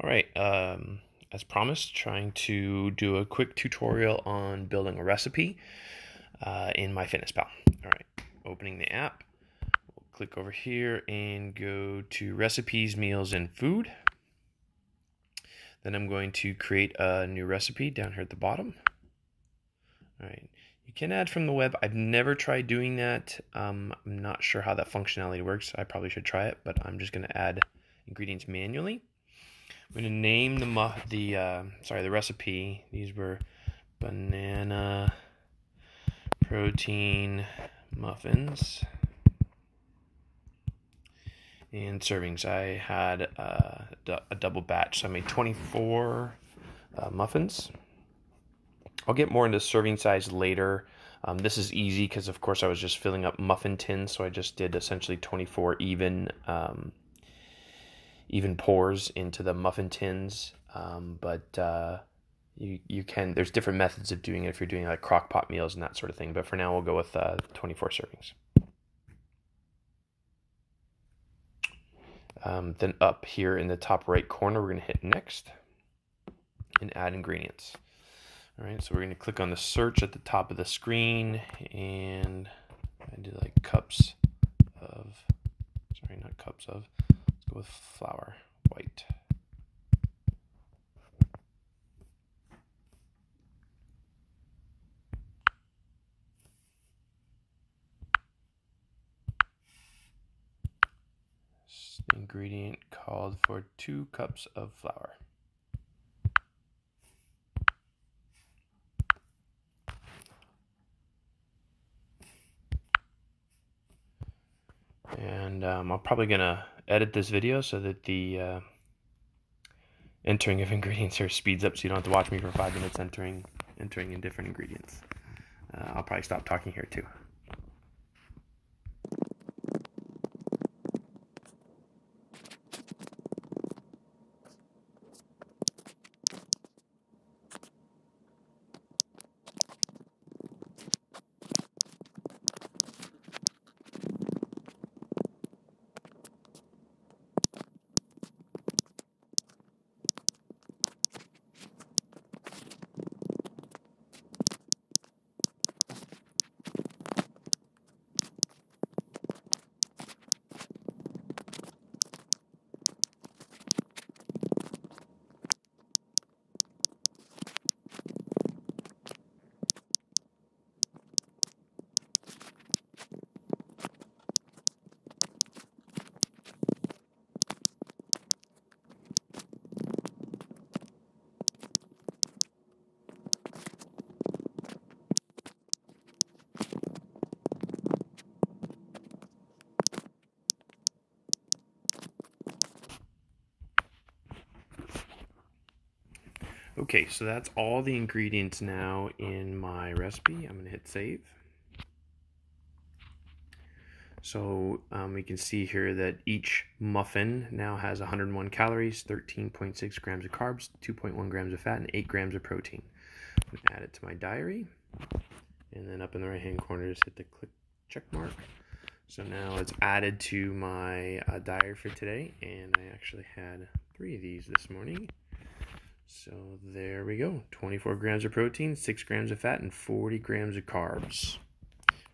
All right, um, as promised, trying to do a quick tutorial on building a recipe uh, in MyFitnessPal. All right, opening the app, we'll click over here and go to recipes, meals, and food. Then I'm going to create a new recipe down here at the bottom. All right, you can add from the web. I've never tried doing that. Um, I'm not sure how that functionality works. I probably should try it, but I'm just going to add ingredients manually. I'm to name the the uh, sorry the recipe. These were banana protein muffins and servings. I had uh, a double batch, so I made 24 uh, muffins. I'll get more into serving size later. Um, this is easy because, of course, I was just filling up muffin tins, so I just did essentially 24 even um, even pours into the muffin tins. Um, but uh, you you can there's different methods of doing it if you're doing like crock pot meals and that sort of thing. But for now, we'll go with uh, 24 servings. Um, then up here in the top right corner, we're going to hit next and add ingredients. All right, so we're going to click on the search at the top of the screen and I did like cups of, sorry, not cups of, with flour, white. Ingredient called for two cups of flour. And um, I'm probably going to edit this video so that the uh, entering of ingredients here speeds up so you don't have to watch me for five minutes entering entering in different ingredients. Uh, I'll probably stop talking here too. Okay, so that's all the ingredients now in my recipe. I'm going to hit save. So um, we can see here that each muffin now has 101 calories, 13.6 grams of carbs, 2.1 grams of fat, and 8 grams of protein. I'm add it to my diary. And then up in the right hand corner, just hit the click check mark. So now it's added to my uh, diary for today. And I actually had three of these this morning. So there we go 24 grams of protein, 6 grams of fat, and 40 grams of carbs.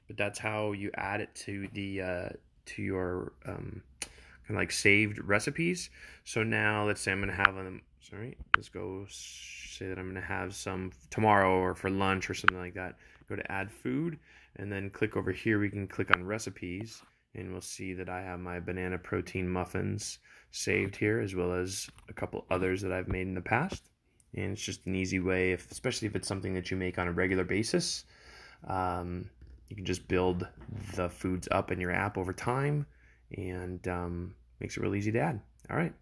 But that's how you add it to the uh, to your um, kind of like saved recipes. So now let's say I'm going to have them. Sorry, let's go say that I'm going to have some tomorrow or for lunch or something like that. Go to add food and then click over here. We can click on recipes and we'll see that I have my banana protein muffins saved here as well as a couple others that I've made in the past. And it's just an easy way if especially if it's something that you make on a regular basis um, you can just build the foods up in your app over time and um, makes it real easy to add. All right